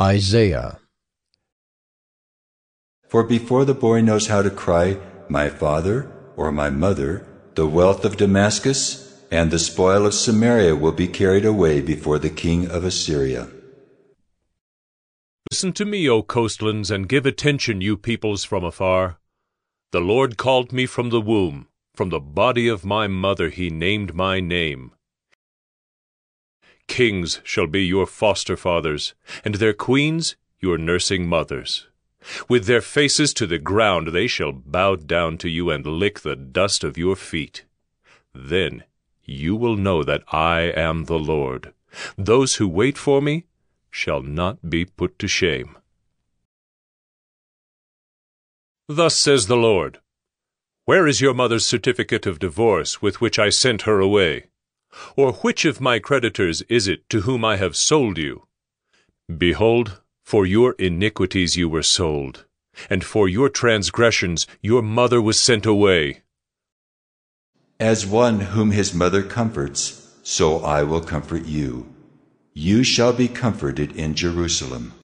Isaiah For before the boy knows how to cry, My father, or my mother, the wealth of Damascus and the spoil of Samaria will be carried away before the king of Assyria. Listen to me, O coastlands, and give attention, you peoples from afar. The Lord called me from the womb. From the body of my mother he named my name. Kings shall be your foster fathers, and their queens your nursing mothers. With their faces to the ground they shall bow down to you and lick the dust of your feet. Then you will know that I am the Lord. Those who wait for me shall not be put to shame. Thus says the Lord, Where is your mother's certificate of divorce with which I sent her away? Or which of my creditors is it to whom I have sold you? Behold, for your iniquities you were sold, and for your transgressions your mother was sent away. As one whom his mother comforts, so I will comfort you. You shall be comforted in Jerusalem.